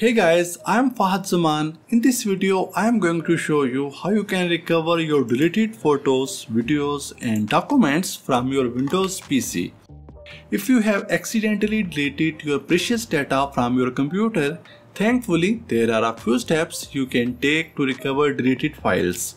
Hey guys, I am Fahed Zaman. In this video, I am going to show you how you can recover your deleted photos, videos and documents from your Windows PC. If you have accidentally deleted your precious data from your computer, thankfully there are a few steps you can take to recover deleted files.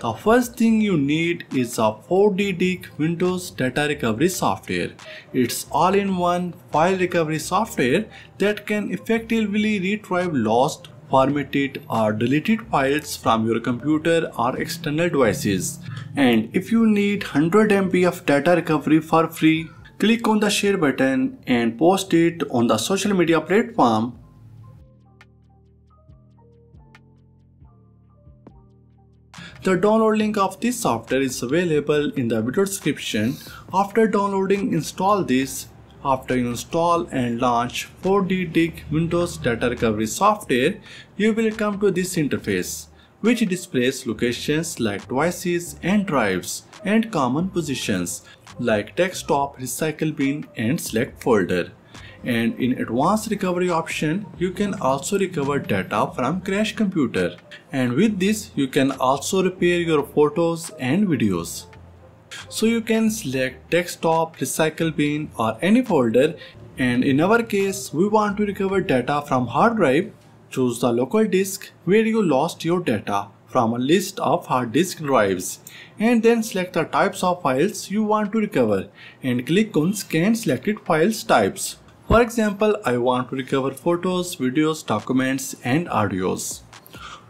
The first thing you need is a 4DDiG Windows data recovery software. It's all-in-one file recovery software that can effectively retrieve lost, formatted or deleted files from your computer or external devices. And if you need 100 MB of data recovery for free, click on the share button and post it on the social media platform The download link of this software is available in the video description. After downloading, install this. After you install and launch 4DDiG Windows Data Recovery software, you will come to this interface, which displays locations like devices and drives and common positions like desktop, recycle bin and select folder and in advanced recovery option you can also recover data from crash computer. And with this you can also repair your photos and videos. So you can select desktop recycle bin or any folder. And in our case we want to recover data from hard drive. Choose the local disk where you lost your data from a list of hard disk drives. And then select the types of files you want to recover. And click on scan selected files types for example, I want to recover photos, videos, documents and audios.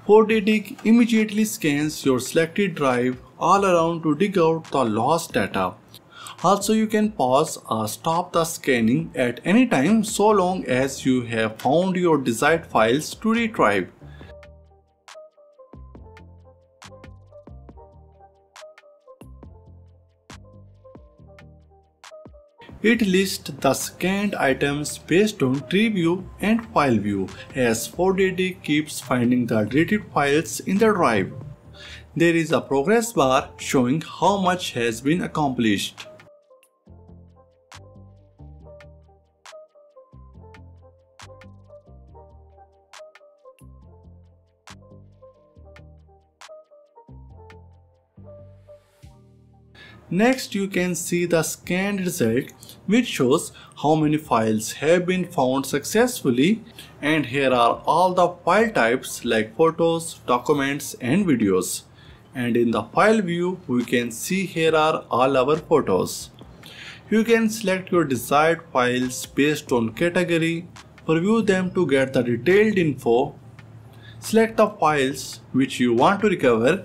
4DDiG immediately scans your selected drive all around to dig out the lost data. Also you can pause or stop the scanning at any time so long as you have found your desired files to retrieve. It lists the scanned items based on tree view and file view as 4DD keeps finding the deleted files in the drive. There is a progress bar showing how much has been accomplished. Next you can see the scanned result which shows how many files have been found successfully and here are all the file types like photos, documents and videos. And in the file view we can see here are all our photos. You can select your desired files based on category, preview them to get the detailed info, select the files which you want to recover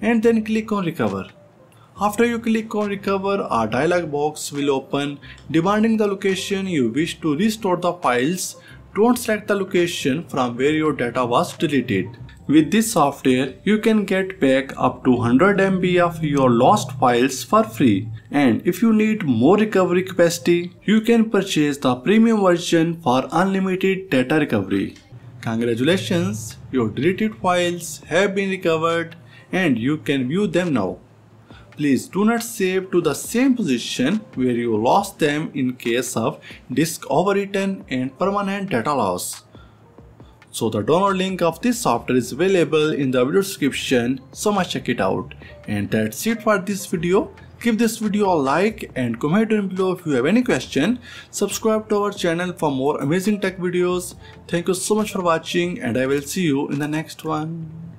and then click on recover. After you click on recover, a dialog box will open demanding the location you wish to restore the files. Don't select the location from where your data was deleted. With this software, you can get back up to 100 MB of your lost files for free. And if you need more recovery capacity, you can purchase the premium version for unlimited data recovery. Congratulations, your deleted files have been recovered and you can view them now. Please do not save to the same position where you lost them in case of disk overwritten and permanent data loss. So the download link of this software is available in the video description so much check it out. And that's it for this video. Give this video a like and comment down below if you have any question. Subscribe to our channel for more amazing tech videos. Thank you so much for watching and I will see you in the next one.